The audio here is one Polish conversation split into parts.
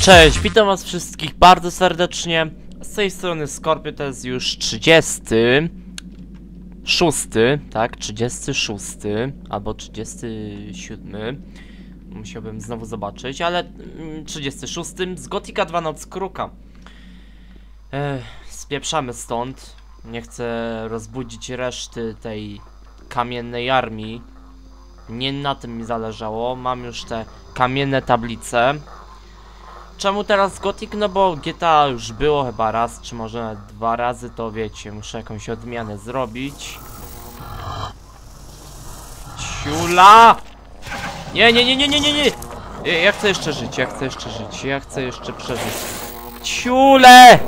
Cześć, witam was wszystkich bardzo serdecznie. Z tej strony Scorpio to jest już 36, tak, 36 albo 37. Musiałbym znowu zobaczyć, ale mm, 36 z Gotika 2 Noc Kruka. Ech, spieprzamy stąd. Nie chcę rozbudzić reszty tej kamiennej armii. Nie na tym mi zależało. Mam już te kamienne tablice. Czemu teraz Gothic? No bo GTA już było chyba raz, czy może dwa razy, to wiecie, muszę jakąś odmianę zrobić. Ciula! Nie, nie, nie, nie, nie, nie, nie! Ja, ja chcę jeszcze żyć, ja chcę jeszcze żyć, ja chcę jeszcze przeżyć. Ciule!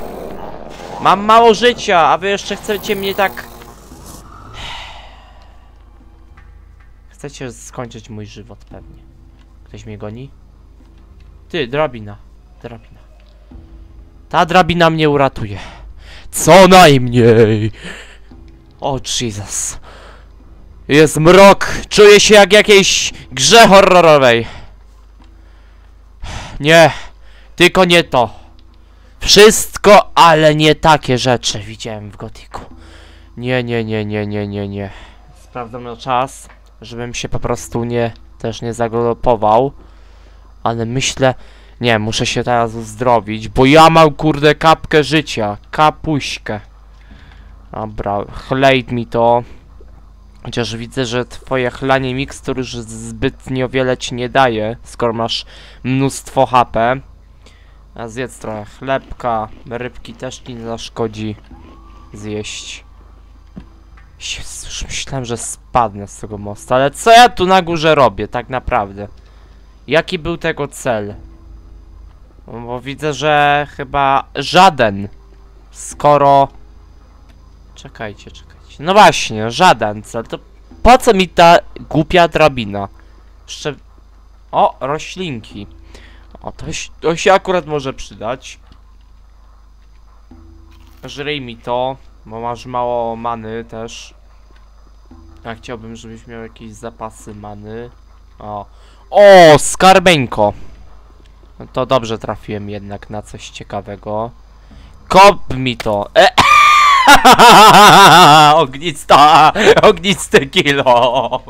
Mam mało życia, a wy jeszcze chcecie mnie tak... Chcecie skończyć mój żywot pewnie. Ktoś mnie goni? Ty, drabina. Drabina. Ta drabina mnie uratuje. Co najmniej. O Jesus. Jest mrok. Czuję się jak jakiejś grze horrorowej. Nie. Tylko nie to. Wszystko, ale nie takie rzeczy widziałem w gotiku. Nie, nie, nie, nie, nie, nie, nie. Sprawdzam na czas, żebym się po prostu nie też nie zagalopował. Ale myślę, nie, muszę się teraz uzdrowić, bo ja mam kurde kapkę życia. Kapuśkę. Dobra, chlejt mi to. Chociaż widzę, że twoje chlanie mikstur już zbytnio wiele ci nie daje, skoro masz mnóstwo HP. A zjedz trochę chlebka, rybki też nie zaszkodzi zjeść. Jezus, już myślałem, że spadnę z tego mostu, ale co ja tu na górze robię, tak naprawdę? Jaki był tego cel? Bo widzę, że chyba żaden. Skoro... Czekajcie, czekajcie. No właśnie, żaden cel. To po co mi ta głupia drabina? Jeszcze... O, roślinki. O, to, się- to się akurat może przydać. Żryj mi to, bo masz mało many też. Ja chciałbym, żebyś miał jakieś zapasy many. O, o, skarbeńko. No to dobrze trafiłem jednak na coś ciekawego. Kop mi to. E Ognista, ognisty kilo.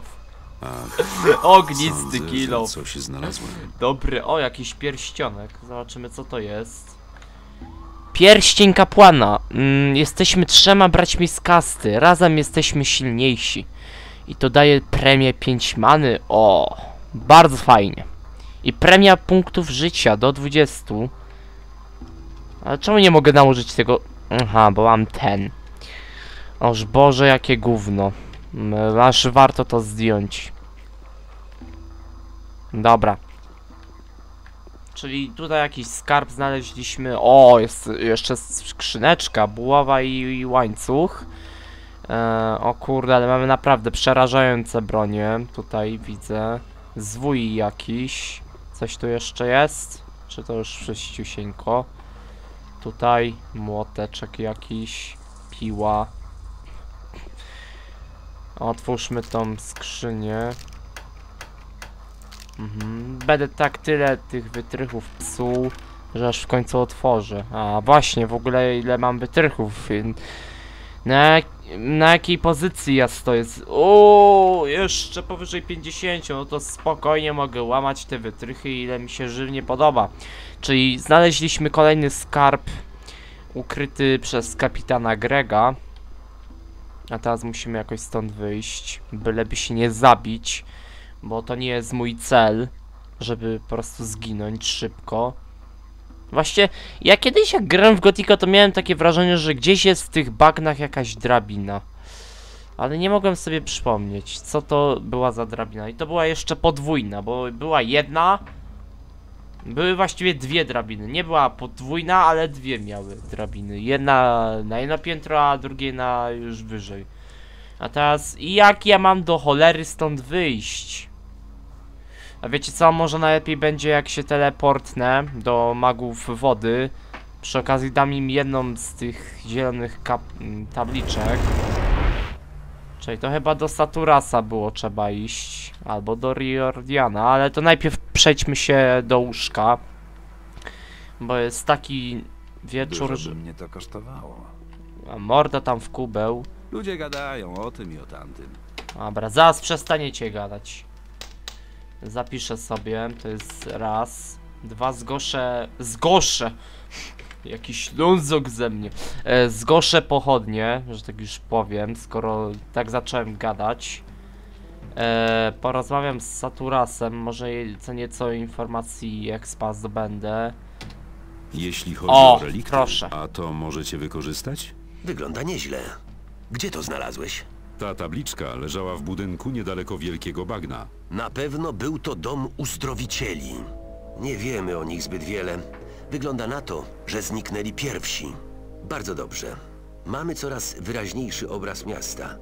Ognisty kilo. że coś znalazłem. Dobry, o jakiś pierścionek. Zobaczymy co to jest. Pierścień kapłana. Mm, jesteśmy trzema braćmi z kasty. Razem jesteśmy silniejsi. I to daje premię 5 many. O, bardzo fajnie. I premia punktów życia do 20. Ale czemu nie mogę nałożyć tego? Aha, bo mam ten. Oż Boże, jakie gówno. Mm, Aż warto to zdjąć. Dobra. Czyli tutaj jakiś skarb znaleźliśmy. O, jest jeszcze skrzyneczka, buława i, i łańcuch. E, o kurde, ale mamy naprawdę przerażające bronie. Tutaj widzę. Zwój jakiś. Coś tu jeszcze jest? Czy to już wszyściusieńko? Tutaj młoteczek jakiś. Piła. Otwórzmy tą skrzynię. Mhm. Będę tak tyle tych wytrychów psuł, że aż w końcu otworzę. A właśnie, w ogóle ile mam wytrychów? Na, jak- na jakiej pozycji ja stoję? O, jeszcze powyżej 50, no to spokojnie mogę łamać te wytrychy ile mi się żywnie podoba. Czyli znaleźliśmy kolejny skarb ukryty przez kapitana Grega. A teraz musimy jakoś stąd wyjść, byleby się nie zabić bo to nie jest mój cel, żeby po prostu zginąć szybko. Właśnie, ja kiedyś jak grałem w Gotika, to miałem takie wrażenie, że gdzieś jest w tych bagnach jakaś drabina. Ale nie mogłem sobie przypomnieć, co to była za drabina. I to była jeszcze podwójna, bo była jedna... Były właściwie dwie drabiny. Nie była podwójna, ale dwie miały drabiny. Jedna na jedno piętro, a drugie na już wyżej. A teraz, jak ja mam do cholery stąd wyjść? A wiecie co, może najlepiej będzie jak się teleportnę do magów wody. Przy okazji dam im jedną z tych zielonych kap- m, tabliczek. Czyli to chyba do Saturasa było trzeba iść. Albo do Riordiana, ale to najpierw przejdźmy się do łóżka. Bo jest taki wieczór, Dużo że... by mnie to kosztowało. A morda tam w kubeł. Ludzie gadają o tym i o tamtym. Dobra, zaraz przestaniecie gadać. Zapiszę sobie, to jest raz. Dwa zgosze... Zgosze! Jakiś lązok ze mnie. E, zgosze pochodnie, że tak już powiem, skoro tak zacząłem gadać. E, porozmawiam z Saturasem, może co nieco informacji expa zdobędę. Jeśli chodzi O, o, relikty, proszę. a to możecie wykorzystać? Wygląda nieźle. Gdzie to znalazłeś? Ta tabliczka leżała w budynku niedaleko Wielkiego Bagna. Na pewno był to dom uzdrowicieli. Nie wiemy o nich zbyt wiele. Wygląda na to, że zniknęli pierwsi. Bardzo dobrze. Mamy coraz wyraźniejszy obraz miasta.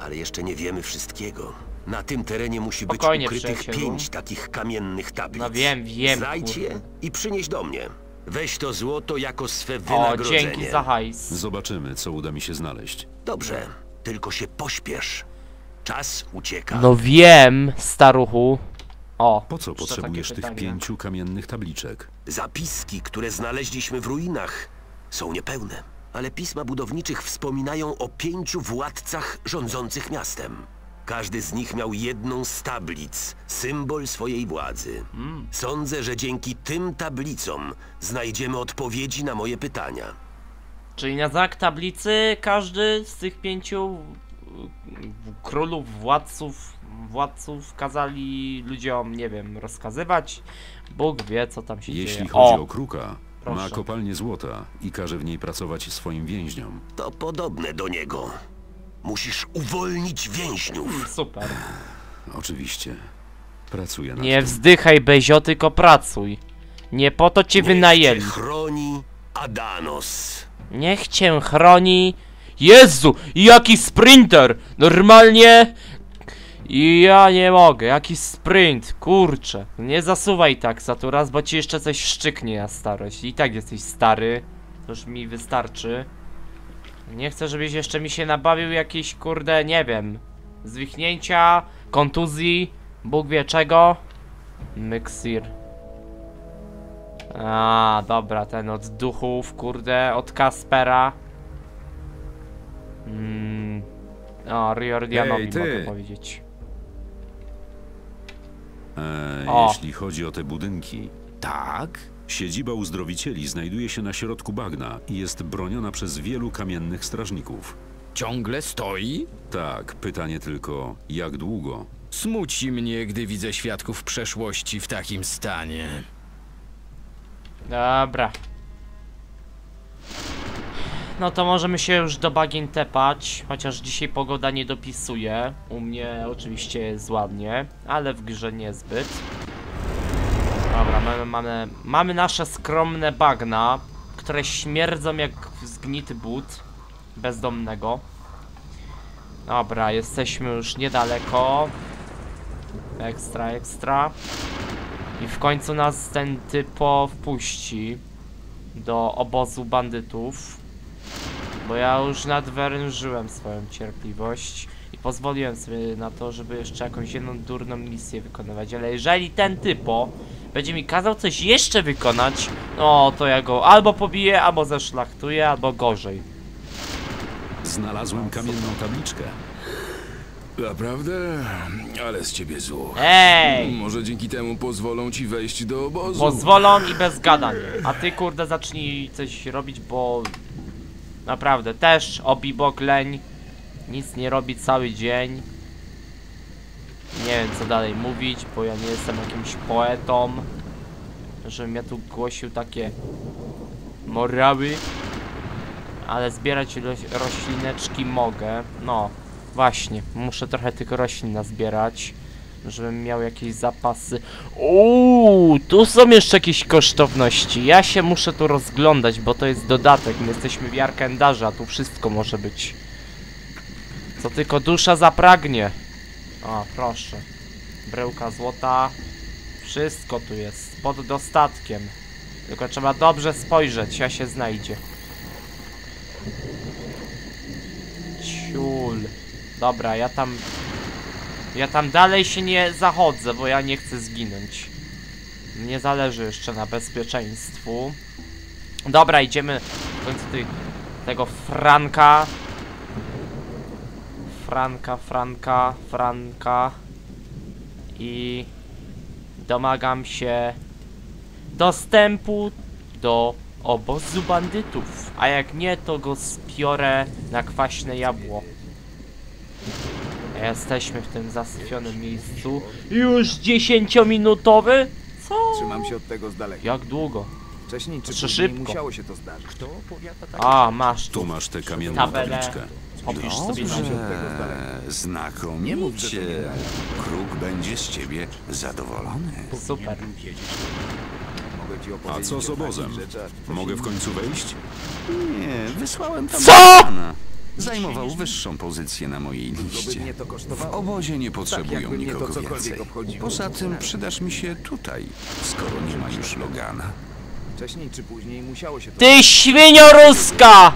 Ale jeszcze nie wiemy wszystkiego. Na tym terenie musi być Spokojnie, ukrytych przyjacielu. pięć takich kamiennych tablic. No wiem, wiem, Znajdź je kurde. i przynieś do mnie. Weź to złoto jako swe O, wynagrodzenie. dzięki za hajs. Zobaczymy, co uda mi się znaleźć. Dobrze, tylko się pośpiesz. Czas ucieka. No wiem, staruchu. O, Po co potrzebujesz tych pięciu kamiennych tabliczek? Zapiski, które znaleźliśmy w ruinach, są niepełne, ale pisma budowniczych wspominają o pięciu władcach rządzących miastem. Każdy z nich miał jedną z tablic, symbol swojej władzy. Sądzę, że dzięki tym tablicom znajdziemy odpowiedzi na moje pytania. Czyli na znak tablicy każdy z tych pięciu królów, władców, władców kazali ludziom, nie wiem, rozkazywać. Bóg wie, co tam się Jeśli dzieje. chodzi o, o kruka, proszę. ma kopalnię złota i każe w niej pracować swoim więźniom. To podobne do niego. Musisz uwolnić więźniów. super. Oczywiście. Pracuję nad Nie tym. wzdychaj bezio, tylko pracuj. Nie po to cię Niech cię wynajęli. chroni Adanos. Niech cię chroni. Jezu, jaki sprinter! Normalnie. Ja nie mogę, jaki sprint, kurczę. Nie zasuwaj tak, Saturas, bo ci jeszcze coś szczyknie na starość. I tak jesteś stary, to już mi wystarczy. Nie chcę, żebyś jeszcze mi się nabawił jakiś, kurde, nie wiem, zwichnięcia, kontuzji, Bóg wie czego. Myksir. A, dobra, ten od duchów, kurde, od Kaspera. Mm. O, Riordianowi Ej, ty! mogę powiedzieć. E, O. jeśli chodzi o te budynki, Tak? siedziba uzdrowicieli znajduje się na środku bagna i jest broniona przez wielu kamiennych strażników. Ciągle stoi? Tak, pytanie tylko, jak długo? Smuci mnie, gdy widzę świadków przeszłości w takim stanie. Dobra. No to możemy się już do bagien tepać, chociaż dzisiaj pogoda nie dopisuje. U mnie oczywiście jest ładnie, ale w grze niezbyt. Dobra, mamy, mamy, mamy nasze skromne bagna, które śmierdzą jak zgnity but bezdomnego. Dobra, jesteśmy już niedaleko. Ekstra, ekstra. I w końcu nas ten typo wpuści do obozu bandytów. Bo ja już nadwyrężyłem swoją cierpliwość i pozwoliłem sobie na to, żeby jeszcze jakąś jedną durną misję wykonywać. Ale jeżeli ten typo będzie mi kazał coś jeszcze wykonać, no to ja go albo pobiję, albo zeszlachtuję, albo gorzej. Znalazłem kamienną tabliczkę. Naprawdę? Ale z ciebie zło. Ej! Może dzięki temu pozwolą ci wejść do obozu. Pozwolą i bez gadań. A ty kurde zacznij coś robić, bo naprawdę też obibok leń. Nic nie robi cały dzień. Nie wiem co dalej mówić, bo ja nie jestem jakimś poetą. Żebym ja tu głosił takie morały. Ale zbierać roś- roślineczki mogę. No, właśnie, muszę trochę tych roślin nazbierać żebym miał jakieś zapasy. Uuu, tu są jeszcze jakieś kosztowności. Ja się muszę tu rozglądać, bo to jest dodatek. My jesteśmy w Jarkendarze, a tu wszystko może być. Co tylko dusza zapragnie. O, proszę. Bryłka złota. Wszystko tu jest. Pod dostatkiem. Tylko trzeba dobrze spojrzeć, a się znajdzie. Dobra, ja tam ja tam dalej się nie zachodzę, bo ja nie chcę zginąć. Nie zależy jeszcze na bezpieczeństwu. Dobra, idziemy w końcu tej, tego Franka. Franka, Franka, Franka. I domagam się dostępu do obozu bandytów. A jak nie, to go spiorę na kwaśne jabło. Jesteśmy w tym zasyfionym miejscu. Już 10-minutowy? Co? Trzymam się od tego z daleka. Jak długo? Wcześniej czy Czy później szybko? musiało się to zdarzyć. A, masz Tu tu. masz tę kamienną Tabelę. tabliczkę. Opisz sobie na Znakomicie. Nie mów, że to nie Kruk będzie z ciebie zadowolony. Super. Mogę ci A co z obozem? Mogę w końcu wejść? Nie, wysłałem tam Co? pana. Zajmował wyższą pozycję na mojej liście. W obozie nie Tak, potrzebują nikogo więcej. Poza tym przydasz mi się tutaj, skoro nie ma już Logana. Wcześniej czy później musiało się to Ty świnioruska!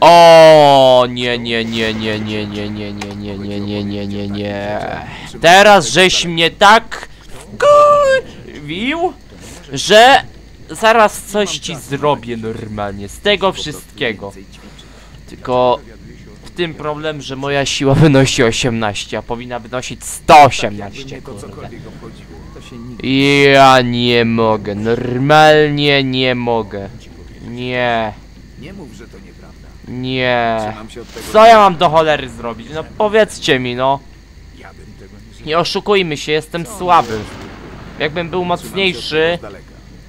O nie, nie, nie, nie, nie, nie, nie, nie, nie, nie, nie, nie, nie, nie. Teraz żeś mnie tak wkurwił, że zaraz coś ci zrobię normalnie z tego wszystkiego. Tylko w tym problem, że moja siła wynosi 18, a powinna wynosić 118, mnie to kurde. Ja nie mogę, normalnie nie mogę. Nie, nie mów, że to nieprawda. nie. Co ja mam do cholery zrobić? No powiedzcie mi, no. Nie oszukujmy się, jestem słaby. Jakbym był mocniejszy,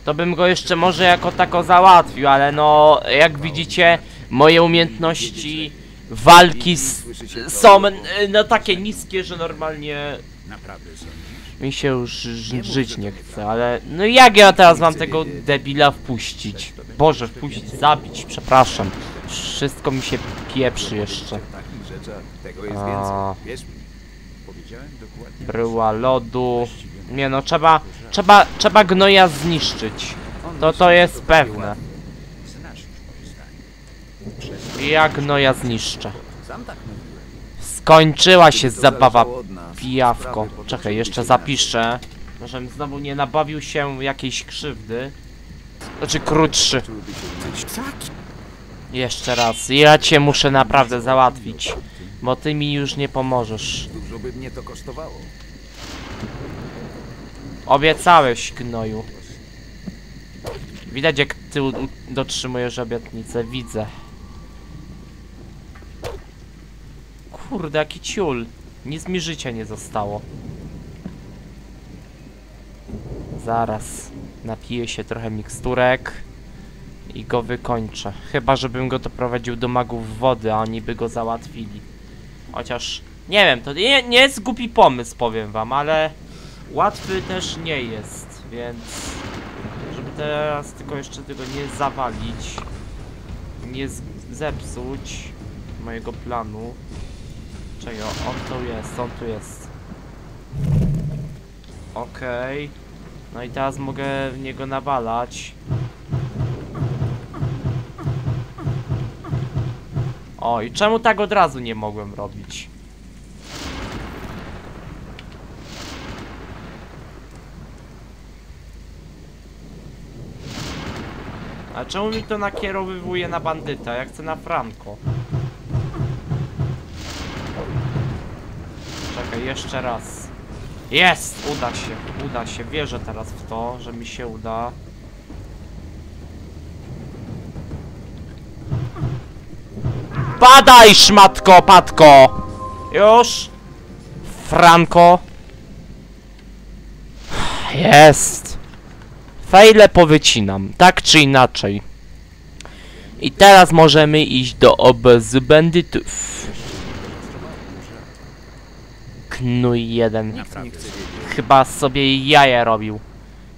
to bym go jeszcze może jako tako załatwił, ale no, jak widzicie, moje umiejętności walki s- są e, no takie niskie, że normalnie mi się już żyć nie chce, ale no jak ja teraz mam tego debila wpuścić? Boże, wpuścić, zabić, przepraszam. Wszystko mi się pieprzy jeszcze. A. Bryła lodu. Nie no, trzeba, trzeba, trzeba gnoja zniszczyć. To to jest pewne. Ja gnoja zniszczę. Sam tak. Skończyła się zabawa pijawko. Czekaj, jeszcze zapiszę. Żebym znowu nie nabawił się jakiejś krzywdy. Znaczy krótszy. Jeszcze raz. Ja cię muszę naprawdę załatwić. Bo ty mi już nie pomożesz. Dużo by mnie to kosztowało. Obiecałeś, gnoju. Widać jak ty dotrzymujesz obietnicę, widzę. Kurde, jaki ciul. Nic mi życia nie zostało. Zaraz. Napiję się trochę miksturek. I go wykończę. Chyba, żebym go doprowadził do magów wody, a oni by go załatwili. Chociaż... Nie wiem, to nie, nie jest głupi pomysł, powiem wam, ale... Łatwy też nie jest, więc żeby teraz tylko jeszcze tego nie zawalić, nie zepsuć mojego planu. Czego? On tu jest, on tu jest. Okej. No i teraz mogę w niego nawalać. O, i czemu tak od razu nie mogłem robić? A czemu mi to nakierowywuje na bandyta? Ja chcę na Franco. Czekaj, jeszcze raz. Jest! Uda się, uda się. Wierzę teraz w to, że mi się uda. Padaj, szmatko, patko! Już! Franco. Jest! Fejle powycinam, tak czy inaczej. I teraz możemy iść do obozu bandytów. Gnój jeden. Chyba sobie jaja robił.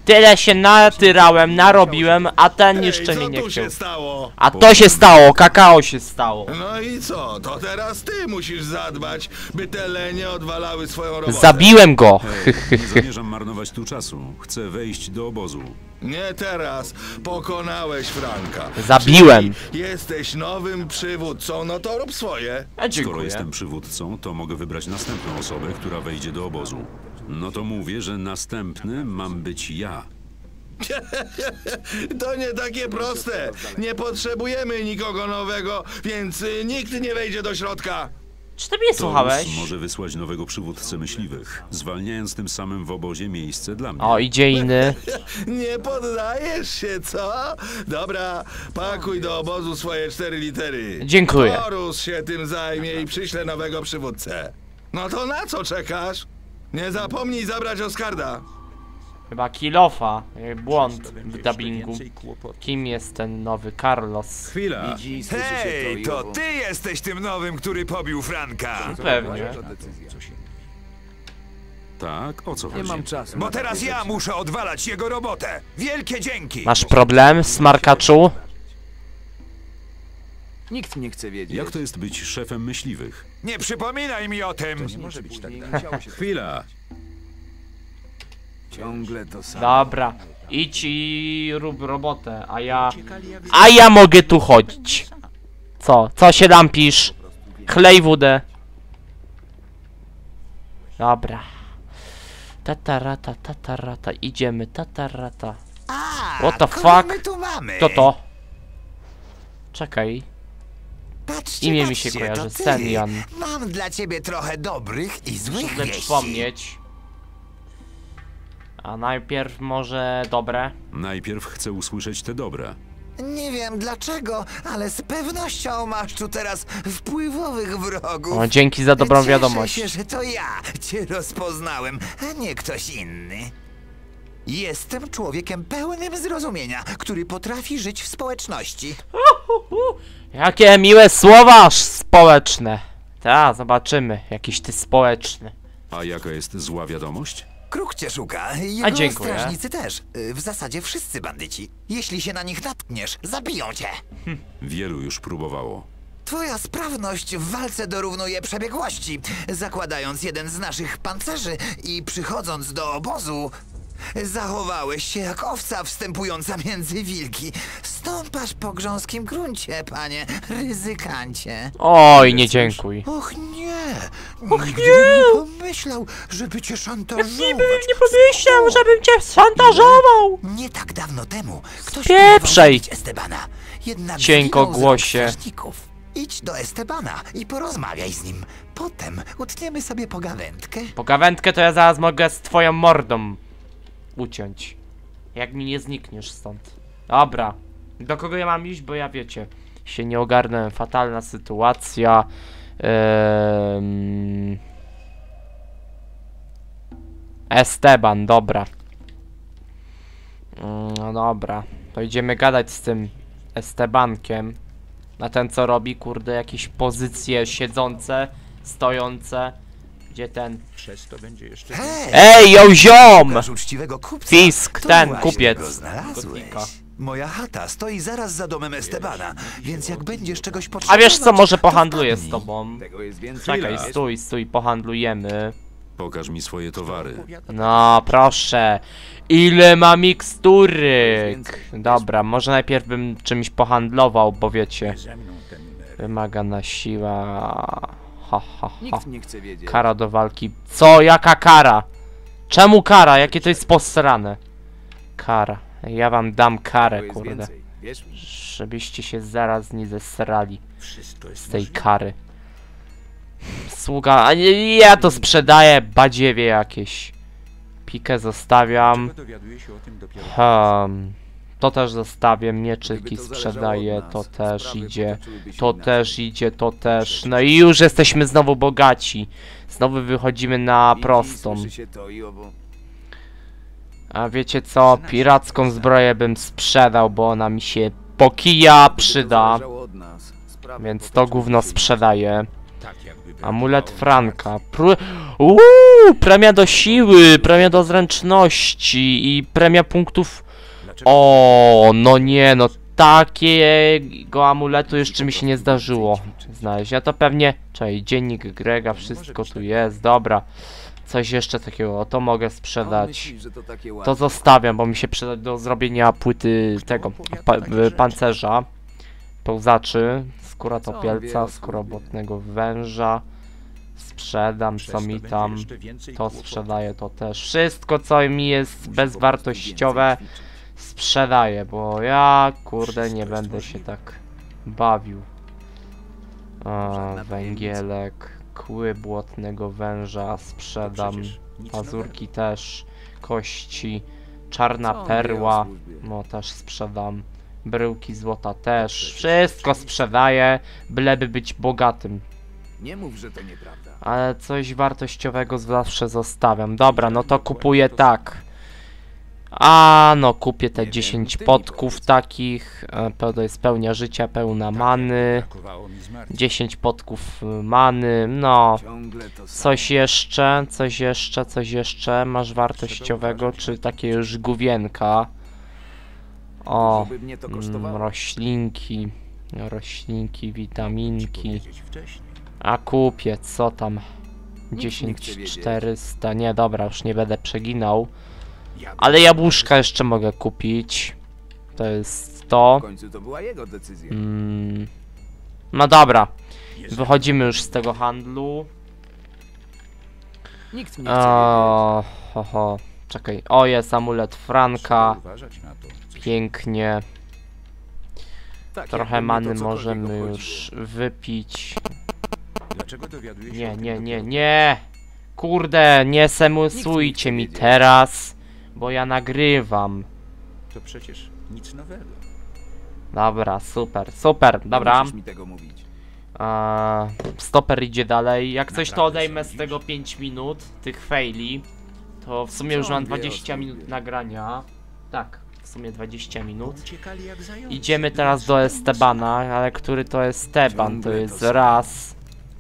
Tyle się natyrałem, narobiłem, a ten jeszcze mnie nie tu chciał. się stało? A to się stało, kakao się stało. No i co? To teraz ty musisz zadbać, by te lenie odwalały swoją robotę. Zabiłem go! Hej, nie zamierzam marnować tu czasu. Chcę wejść do obozu. Nie teraz. Pokonałeś Franka. Zabiłem. Czyli jesteś nowym przywódcą, no to rób swoje. A Skoro dziękuję. jestem przywódcą, to mogę wybrać następną osobę, która wejdzie do obozu. No to mówię, że następny mam być ja. To nie takie proste. Nie potrzebujemy nikogo nowego, więc y, nikt nie wejdzie do środka. Czy ty mnie słuchałeś? Może wysłać nowego przywódcę myśliwych, zwalniając tym samym w obozie miejsce dla mnie. O, idzie inny. Nie poddajesz się, co? Dobra, pakuj do obozu swoje cztery litery. Dziękuję. Torus się tym zajmie i przyśle nowego przywódcę. No to na co czekasz? Nie zapomnij zabrać Oskarda. Chyba kilofa. e, Błąd w dubbingu. Kim jest ten nowy Carlos? Chwila! Hej, to ty jesteś tym nowym, który pobił Franka. Pewnie. Tak, o co Nie chodzi? mam czasu. Bo teraz ja muszę odwalać jego robotę. Wielkie dzięki. Masz problem, smarkaczu? Nikt nie chce wiedzieć. Jak to jest być szefem myśliwych? Nie przypominaj mi o tym. Nie może być tak. Chwila! ciągle to samo. Dobra. Idź i rób robotę, a ja... A ja mogę tu chodzić. Co? Co się lampisz? Chlej wódę. Dobra. Tatarata, tatarata, idziemy, tatarata. What the fuck? Kto to? Czekaj. Patrzcie, Imię mi się patrzcie, kojarzy, to ty. Mam dla ciebie trochę dobrych i złych Chcę wieści. przypomnieć. A najpierw może dobre. Najpierw chcę usłyszeć te dobre. Nie wiem dlaczego, ale z pewnością masz tu teraz wpływowych wrogów. O, dzięki za dobrą Cieszę wiadomość. się, że to ja cię rozpoznałem, a nie ktoś inny. Jestem człowiekiem pełnym zrozumienia, który potrafi żyć w społeczności. Jakie miłe słowa społeczne. Ta, zobaczymy. Jakiś ty społeczny. A jaka jest zła wiadomość? Kruk cię szuka, jego dziękuję. strażnicy też. Y, W zasadzie wszyscy bandyci. Jeśli się na nich natkniesz, zabiją cię. Wielu już próbowało. Twoja sprawność w walce dorównuje przebiegłości. Zakładając jeden z naszych pancerzy i przychodząc do obozu, zachowałeś się jak owca wstępująca między wilki. Stąpasz po grząskim gruncie, panie ryzykancie. Oj, nie dziękuj. Och nie! Och Nigdy nie! bym nie pomyślał, żeby cię szantażować. pomyślał, żebym cię szantażował. Nie tak dawno temu ktoś zabić Estebana. Jednak Cienko głosie. Idź do Estebana i porozmawiaj z nim. Potem utniemy sobie pogawędkę. Pogawędkę to ja zaraz mogę z twoją mordą uciąć. Jak mi nie znikniesz stąd. Dobra. Do kogo ja mam iść? Bo ja wiecie. Się nie ogarnąłem. Fatalna sytuacja. Ehm... Esteban, dobra. Mm, No dobra. To idziemy gadać z tym Estebankiem. Na ten co robi, kurde, jakieś pozycje siedzące, stojące. Gdzie ten? Hej! Ej, yo ziom! Szukasz uczciwego kupca. Fisk, To ten, właśnie kupiec. Go znalazłeś. Gotnika. Moja chata stoi zaraz za domem Estebana, więc jak będziesz czegoś A wiesz co, może to pohandluję z wpadnij. tobą. Tego jest więcej. Czekaj, stój, stój, pohandlujemy. Pokaż mi swoje towary. No, proszę. Ile ma miksturek? Dobra, może najpierw bym czymś pohandlował, bo wiecie. Wymagana siła. Ha, ha, ha. Nikt nie chce wiedzieć. Kara do walki. Co? Jaka kara? Czemu kara? Jakie to jest posrane? Kara. Ja wam dam karę, kurde. Żebyście się zaraz nie zesrali z tej kary. Sługa, a nie, ja to sprzedaję, badziewie jakieś. Pikę zostawiam. Hmm, to też zostawię, mieczyki sprzedaję, to też idzie. To też idzie, to też. No i już jesteśmy znowu bogaci. Znowu wychodzimy na prostą. A wiecie co? Piracką zbroję bym sprzedał, bo ona mi się po kija Gdyby to przyda. Więc to gówno sprzedaję. Tak Amulet Franka. Pró Uuu, premia do siły, premia do zręczności i premia punktów. O, no nie, no takiego amuletu jeszcze mi się nie zdarzyło znaleźć. Ja to pewnie. Czekaj, dziennik Grega, wszystko tu jest, dobra. Coś jeszcze takiego, to mogę sprzedać. to zostawiam, bo mi się przyda do zrobienia płyty tego pa pancerza. Pełzaczy, skóra topielca, skóra błotnego węża, Sprzedam, co mi tam. To sprzedaję to też. Wszystko, co mi jest bezwartościowe, sprzedaję, bo ja, kurde, nie będę się tak bawił. O, węgielek, kły błotnego węża sprzedam. Nic Pazurki też, kości, czarna perła, no też sprzedam. Bryłki złota też, wszystko sprzedaję, byleby być bogatym. Nie mów, że to nieprawda. Ale coś wartościowego zawsze zostawiam. Dobra, no to kupuję tak. A no, kupię te Nie wiem, 10 ty mi podków takich. e, To jest pełnia życia, pełna many. Mi zmartwień. 10 podków y, many. No, coś jeszcze, coś jeszcze, coś jeszcze. Masz wartościowego, czy takie już główienka? O, mm, roślinki, roślinki, witaminki. A kupię, co tam? nie 10 chce wiedzieć. 400. Nie, dobra, już nie będę przeginał. Ja Ale jabłuszka jeszcze mogę kupić. To jest to. W końcu to była jego decyzja. Mm. No dobra, wychodzimy już z tego handlu. Nikt nie chce wiedzieć. O, ho, ho. Czekaj, o jest amulet Franka. Pięknie. Tak, Trochę mnie many możemy już wypić. Dlaczego dowiaduje się Nie, nie, nie, nie. Kurde, nie semusujcie mi teraz, bo ja nagrywam. To przecież nic nowego. Dobra, super, super, Nie dobra. musisz mi tego mówić. Eee, stoper idzie dalej. Jak coś to Naprawdę odejmę z tego 5 minut, tych faili. To w sumie Co już mam wie o 20 służbie? minut nagrania. Tak, w sumie 20 minut. Idziemy teraz do Estebana, ale który to Esteban? To jest raz.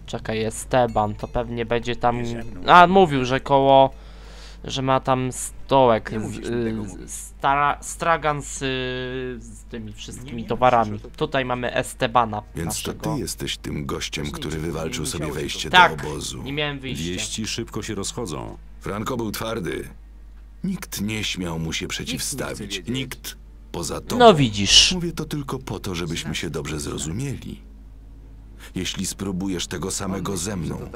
Czekaj, Esteban, to pewnie będzie tam... A, mówił, że koło... Że ma tam stołek, Nie z, mówić. stara, stragan z, z tymi wszystkimi towarami. to- Tutaj mamy Estebana Więc to naszego. ty jesteś tym gościem, który wywalczył sobie wejście Tak, do obozu. nie miałem wyjścia. Wieści szybko się rozchodzą. Franco był twardy. Nikt nie śmiał mu się przeciwstawić. Nikt poza tobą. No widzisz. Mówię to tylko po to, żebyśmy się dobrze zrozumieli. Jeśli spróbujesz tego samego ze że mną,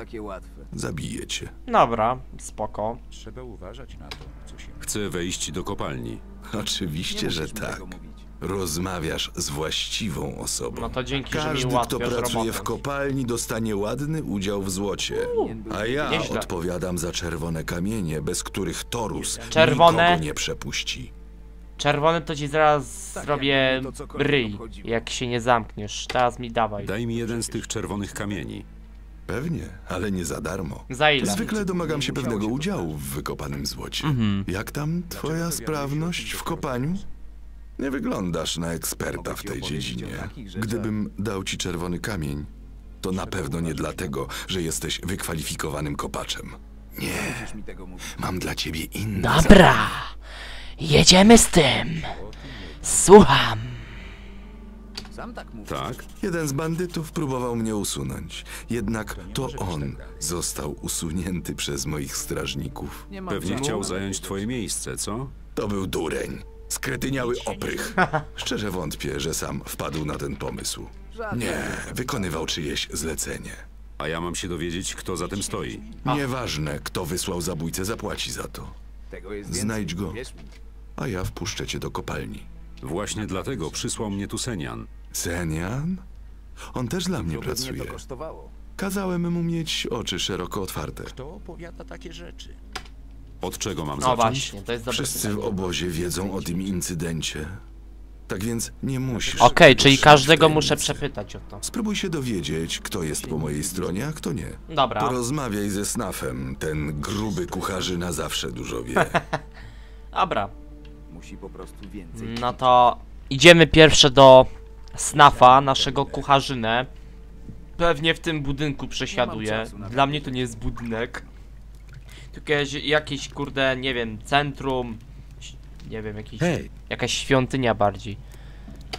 zabiję cię. Dobra, spoko. Trzeba uważać na to, co się Chce wejść do kopalni. Oczywiście, że tak. Rozmawiasz z właściwą osobą. No to dzięki, że mi Każdy, kto ułatwiasz pracuje w kopalni, dostanie ładny udział w złocie. A ja Nieźle. odpowiadam za czerwone kamienie, bez których Torus Czerwone? nikogo nie przepuści. Czerwony to ci zaraz Tak, zrobię to ryj, jak się nie zamkniesz. Teraz mi dawaj. Daj mi jeden z tych czerwonych kamieni. Pewnie, ale nie za darmo. Za ile? Zwykle domagam się pewnego udziału w wykopanym złocie. Mhm. Jak tam twoja sprawność w kopaniu? Nie wyglądasz na eksperta w tej dziedzinie. Gdybym dał ci czerwony kamień, to na pewno nie dlatego, że jesteś wykwalifikowanym kopaczem. Nie, mam dla ciebie inne. Dobra, jedziemy z tym. Słucham. Sam tak mówisz. Tak? Jeden z bandytów próbował mnie usunąć, jednak to on został usunięty przez moich strażników. Pewnie chciał zająć twoje miejsce, co? To był dureń. Skretyniały oprych. Szczerze wątpię, że sam wpadł na ten pomysł. Nie, wykonywał czyjeś zlecenie. A ja mam się dowiedzieć, kto za tym stoi. Nieważne, kto wysłał zabójcę, zapłaci za to. Znajdź go. A ja wpuszczę cię do kopalni. Właśnie dlatego przysłał mnie tu Senian. Senian? On też dla mnie pracuje. to kosztowało? Kazałem mu mieć oczy szeroko otwarte. Kto opowiada takie rzeczy? Od czego mam No zacząć? właśnie, to jest dobre Wszyscy w pytanie. obozie wiedzą o tym incydencie. Tak więc nie musisz. Okej, czyli każdego tajemnicy. muszę przepytać o to. Spróbuj się dowiedzieć, kto jest po mojej stronie, a kto nie. Dobra, Porozmawiaj ze Snafem. Ten gruby kucharzyna zawsze dużo wie. dobra. Musi po prostu więcej. No to idziemy pierwsze do Snafa, naszego kucharzynę. Pewnie w tym budynku przesiaduje. Dla mnie to nie jest budynek. Tylko jakieś, kurde, nie wiem, centrum. Nie wiem, jakiś, jakaś świątynia bardziej.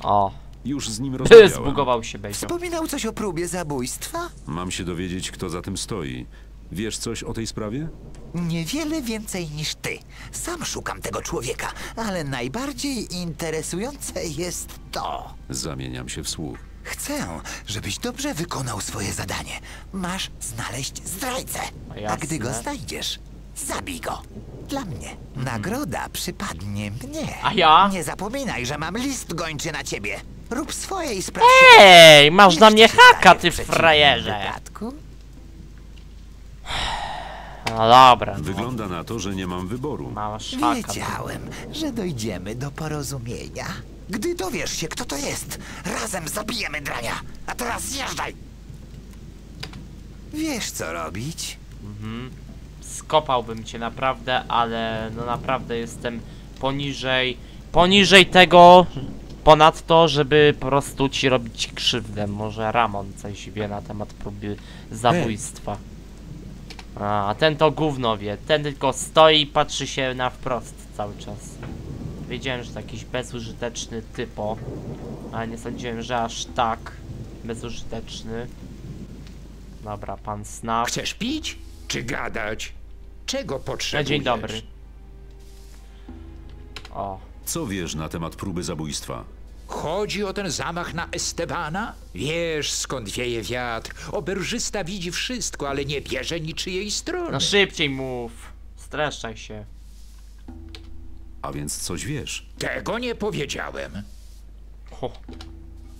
O, Już z nim rozmawiałem. zbugował się Bejzio. Wspominał coś o próbie zabójstwa? Mam się dowiedzieć, kto za tym stoi. Wiesz coś o tej sprawie? Niewiele więcej niż ty. Sam szukam tego człowieka, ale najbardziej interesujące jest to. Zamieniam się w słuch. Chcę, żebyś dobrze wykonał swoje zadanie. Masz znaleźć zdrajcę. A Jasne. gdy go znajdziesz, zabij go. Dla mnie. Nagroda przypadnie mnie. A ja? Nie zapominaj, że mam list gończy na ciebie. Rób swoje i sprawdź. Ej, masz na mnie haka, stanie w ty przeciwnym frajerze. wypadku. No dobra, no. Wygląda na to, że nie mam wyboru. Masz haka. Wiedziałem, że dojdziemy do porozumienia. Gdy dowiesz się, kto to jest, razem zabijemy drania. A teraz zjeżdżaj! Wiesz, co robić? Skopałbym cię naprawdę, ale no naprawdę jestem poniżej, poniżej tego, ponadto, żeby po prostu ci robić krzywdę. Może Ramon coś wie na temat próby zabójstwa. A, a ten to gówno wie, ten tylko stoi i patrzy się na wprost cały czas. Wiedziałem, że to jakiś bezużyteczny typo, ale nie sądziłem, że aż tak bezużyteczny. Dobra, pan Snap. Chcesz pić czy gadać? Czego No, potrzebujesz? dzień dobry. O, Co wiesz na temat próby zabójstwa? Chodzi o ten zamach na Estebana? Wiesz, skąd wieje wiatr. Oberżysta widzi wszystko, ale nie bierze niczyjej strony. no szybciej mów. Streszczaj się. A więc coś wiesz. Tego nie powiedziałem. Ho.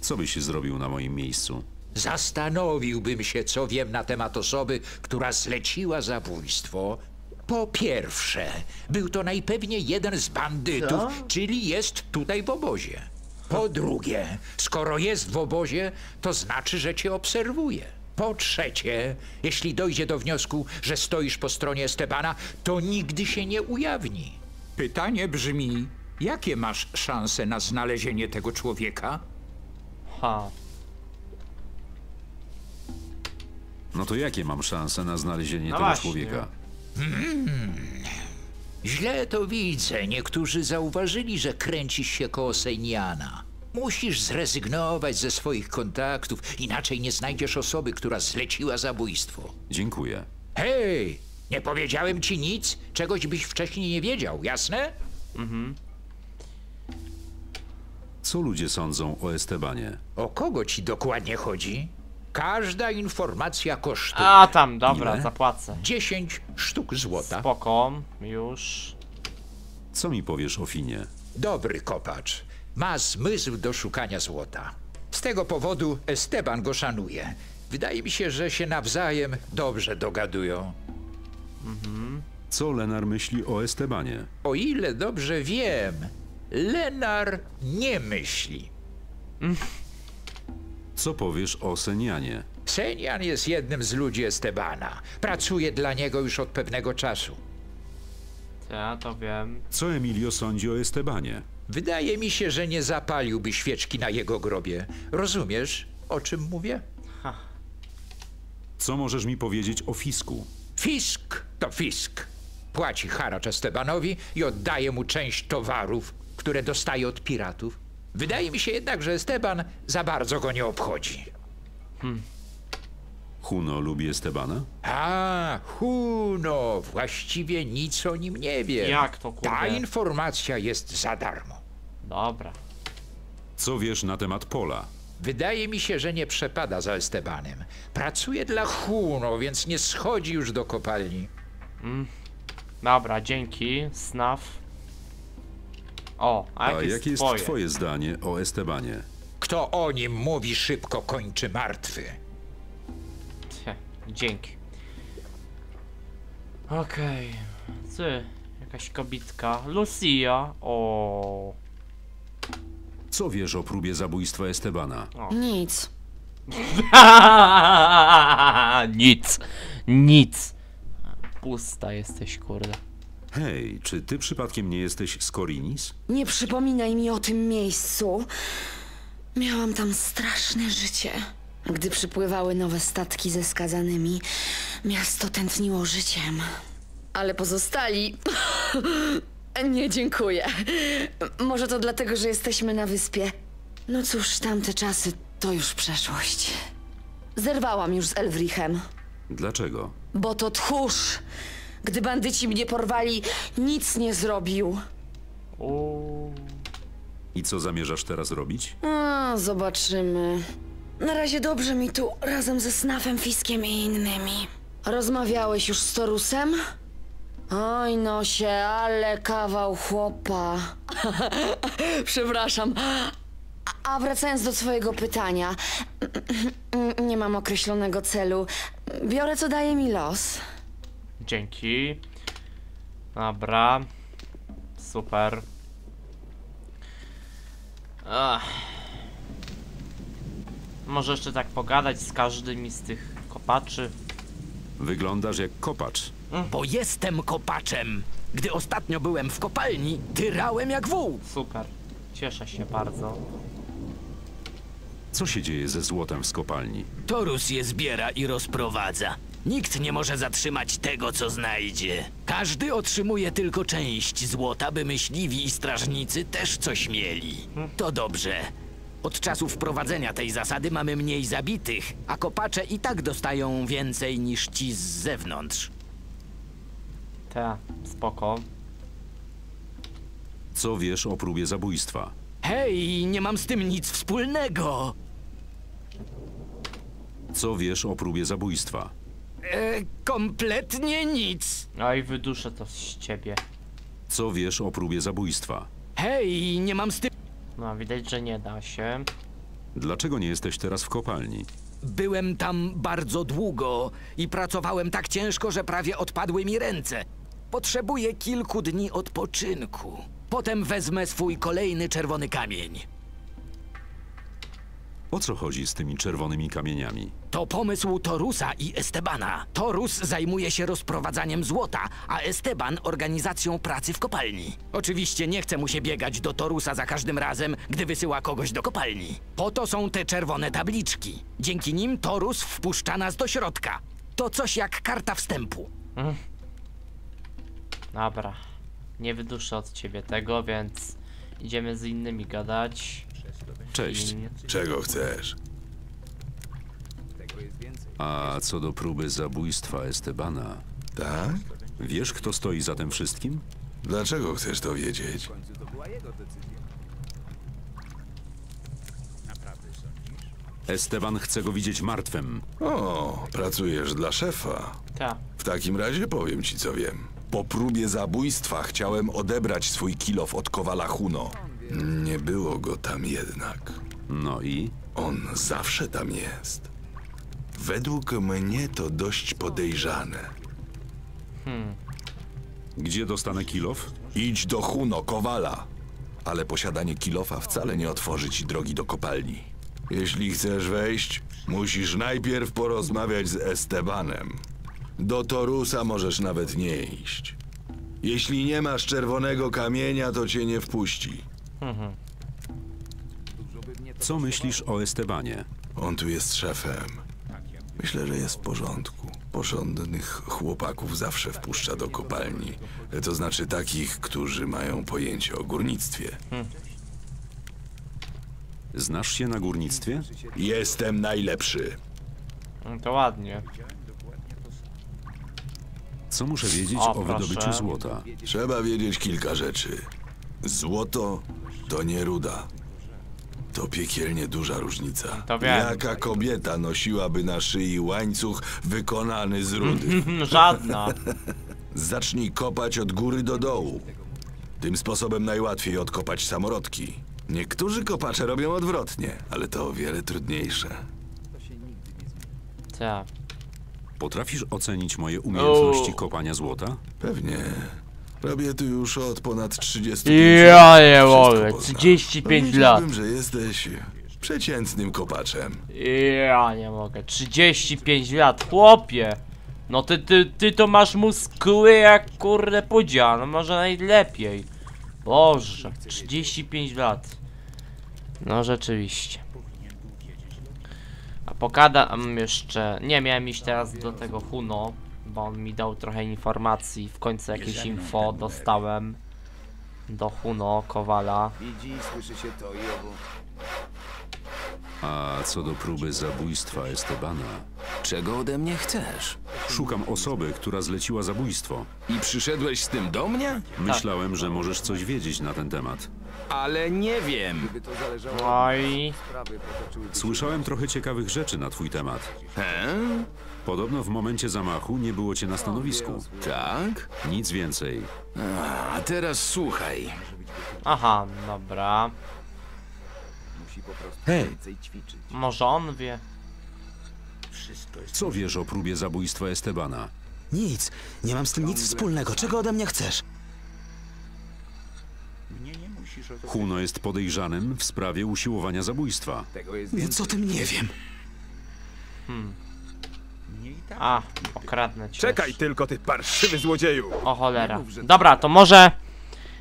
Co byś zrobił na moim miejscu? Zastanowiłbym się, co wiem na temat osoby, która zleciła zabójstwo. Po pierwsze, był to najpewniej jeden z bandytów, czyli jest tutaj w obozie. Po drugie, skoro jest w obozie, to znaczy, że cię obserwuje. Po trzecie, jeśli dojdzie do wniosku, że stoisz po stronie Estebana, to nigdy się nie ujawni. Pytanie brzmi, jakie masz szanse na znalezienie tego człowieka? Ha. No to jakie mam szanse na znalezienie No tego właśnie. człowieka? Źle to widzę. Niektórzy zauważyli, że kręcisz się koło Sejniana. Musisz zrezygnować ze swoich kontaktów, inaczej nie znajdziesz osoby, która zleciła zabójstwo. Dziękuję. Hej, nie powiedziałem ci nic, czegoś byś wcześniej nie wiedział, jasne? Co ludzie sądzą o Estebanie? O kogo ci dokładnie chodzi? Każda informacja kosztuje A tam, dobra, Ile? zapłacę. 10 sztuk złota. Spoko, już. Co mi powiesz o Finie? Dobry kopacz. Ma zmysł do szukania złota. Z tego powodu Esteban go szanuje. Wydaje mi się, że się nawzajem dobrze dogadują. Co Lenar myśli o Estebanie? O ile dobrze wiem, Lenar nie myśli. Co powiesz o Senianie? Senian jest jednym z ludzi Estebana. Pracuje dla niego już od pewnego czasu. Ja to wiem. Co Emilio sądzi o Estebanie? Wydaje mi się, że nie zapaliłby świeczki na jego grobie. Rozumiesz, o czym mówię? Co możesz mi powiedzieć o Fisku? Fisk to fisk. Płaci haracz Estebanowi i oddaje mu część towarów, które dostaje od piratów. Wydaje mi się jednak, że Esteban za bardzo go nie obchodzi. Huno lubi Estebana? A, Huno, właściwie nic o nim nie wiem. Jak to, kurde? Ta informacja jest za darmo. Dobra. Co wiesz na temat Pola? Wydaje mi się, że nie przepada za Estebanem. Pracuje dla Huno, więc nie schodzi już do kopalni. Dobra, dzięki. Snaf. O, a, A jakie jest twoje? twoje zdanie o Estebanie? Kto o nim mówi szybko, kończy martwy. Cie, Dzięki. Okej. Ty, jakaś kobitka. Lucia. O. Co wiesz o próbie zabójstwa Estebana? Nic. Nic. Nic. Pusta jesteś, kurde. Hej, czy ty przypadkiem nie jesteś z Korinis? Nie przypominaj mi o tym miejscu. Miałam tam straszne życie. Gdy przypływały nowe statki ze skazanymi, miasto tętniło życiem. Ale pozostali. Nie dziękuję. Może to dlatego, że jesteśmy na wyspie. No cóż, tamte czasy to już przeszłość. Zerwałam już z Elwrichem. Dlaczego? Bo to tchórz. Gdy bandyci mnie porwali, nic nie zrobił. O. I co zamierzasz teraz robić? A, zobaczymy. Na razie dobrze mi tu, razem ze Snafem, Fiskiem i innymi. Rozmawiałeś już z Torusem? Oj, no się, ale kawał chłopa. Przepraszam. A- wracając do twojego pytania, nie mam określonego celu. Biorę, co daje mi los. Dzięki. Dobra. Super. Ach. Może jeszcze tak pogadać z każdym z tych kopaczy. Wyglądasz jak kopacz. Bo jestem kopaczem. Gdy ostatnio byłem w kopalni, tyrałem jak wół. Super. Cieszę się bardzo. Co się dzieje ze złotem w skopalni? Torus je zbiera i rozprowadza. Nikt nie może zatrzymać tego, co znajdzie. Każdy otrzymuje tylko część złota, by myśliwi i strażnicy też coś mieli. To dobrze. Od czasu wprowadzenia tej zasady mamy mniej zabitych, a kopacze i tak dostają więcej niż ci z zewnątrz. Te, spoko. Co wiesz o próbie zabójstwa? Hej, nie mam z tym nic wspólnego. Co wiesz o próbie zabójstwa? E, kompletnie nic. No i wyduszę to z ciebie. Co wiesz o próbie zabójstwa? Hej, nie mam z tym... No, widać, że nie da się. Dlaczego nie jesteś teraz w kopalni? Byłem tam bardzo długo i pracowałem tak ciężko, że prawie odpadły mi ręce. Potrzebuję kilku dni odpoczynku. Potem wezmę swój kolejny czerwony kamień. O co chodzi z tymi czerwonymi kamieniami? To pomysł Torusa i Estebana. Torus zajmuje się rozprowadzaniem złota, a Esteban organizacją pracy w kopalni. Oczywiście nie chce mu się biegać do Torusa za każdym razem, gdy wysyła kogoś do kopalni. Po to są te czerwone tabliczki. Dzięki nim Torus wpuszcza nas do środka. To coś jak karta wstępu. Dobra. Nie wyduszę od ciebie tego, więc idziemy z innymi gadać. Cześć. Czego chcesz? A co do próby zabójstwa Estebana, Tak? wiesz kto stoi za tym wszystkim? Dlaczego chcesz to wiedzieć? Esteban chce go widzieć martwym. O, pracujesz dla szefa. Ta. W takim razie powiem ci co wiem. Po próbie zabójstwa chciałem odebrać swój kilof od Kowala Huno. Nie było go tam jednak. No i? On zawsze tam jest. Według mnie to dość podejrzane. Hmm. Gdzie dostanę kilof? Idź do Huno, Kowala. Ale posiadanie kilofa wcale nie otworzy ci drogi do kopalni. Jeśli chcesz wejść, musisz najpierw porozmawiać z Estebanem. Do Torusa możesz nawet nie iść. Jeśli nie masz czerwonego kamienia, to cię nie wpuści. Co myślisz o Estebanie? On tu jest szefem. Myślę, że jest w porządku. Porządnych chłopaków zawsze wpuszcza do kopalni. To znaczy takich, którzy mają pojęcie o górnictwie. Znasz się na górnictwie? Jestem najlepszy. No to ładnie. Co muszę wiedzieć O, o, proszę. wydobyciu złota? Trzeba wiedzieć kilka rzeczy. Złoto to nie ruda. To piekielnie duża różnica. To wiem. Jaka kobieta nosiłaby na szyi łańcuch wykonany z rudy? Żadna. Zacznij kopać od góry do dołu. Tym sposobem najłatwiej odkopać samorodki. Niektórzy kopacze robią odwrotnie, ale to o wiele trudniejsze. Ta. Potrafisz ocenić moje umiejętności O. kopania złota? Pewnie. Robię tu już od ponad 30 Ja nie mogę. poznam. 35 lat. Że jesteś przeciętnym kopaczem. Ja nie mogę. 35 lat, chłopie. No ty, ty, ty to masz muskuły jak kurde pudzia. No może najlepiej. Boże, 35 lat. No rzeczywiście. A pogadam jeszcze... Nie, miałem iść teraz do tego Huno, bo on mi dał trochę informacji. W końcu jakieś info dostałem. Do Huno, Kowala. Widzi, słyszy się to i owo. A co do próby zabójstwa Estebana? Czego ode mnie chcesz? Szukam osoby, która zleciła zabójstwo. I przyszedłeś z tym do mnie? Myślałem, że możesz coś wiedzieć na ten temat. Ale nie wiem. Gdyby to zależało Oj. sprawy potoczyłyby się Słyszałem trochę ciekawych rzeczy na twój temat. He? Podobno w momencie zamachu nie było cię na stanowisku. Tak? Nic więcej. A teraz słuchaj. Aha, dobra. musi po prostu Hej. więcej ćwiczyć. Może on wie. Co wiesz o próbie zabójstwa Estebana? Nic. Nie mam z tym nic wspólnego. Czego ode mnie chcesz? Huno jest podejrzanym w sprawie usiłowania zabójstwa. Nic o tym nie wiem. Hmm. A, okradnę cię. Czekaj tylko, ty parszywy złodzieju! O cholera. Dobra, to może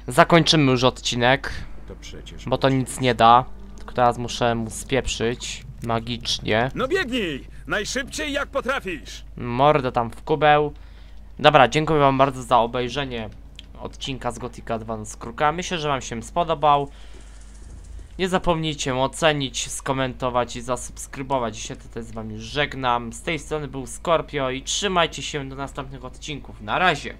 zakończymy już odcinek. To przecież... Bo to nic nie da. Tylko teraz muszę mu spieprzyć. Magicznie. No biegnij! Najszybciej jak potrafisz! Mordę tam w kubeł. Dobra, dziękuję wam bardzo za obejrzenie odcinka z Gothic Advance Kruka. Myślę, że wam się spodobał. Nie zapomnijcie ocenić, skomentować i zasubskrybować. Dzisiaj tutaj z wami żegnam. Z tej strony był Scorpio i trzymajcie się do następnych odcinków. Na razie.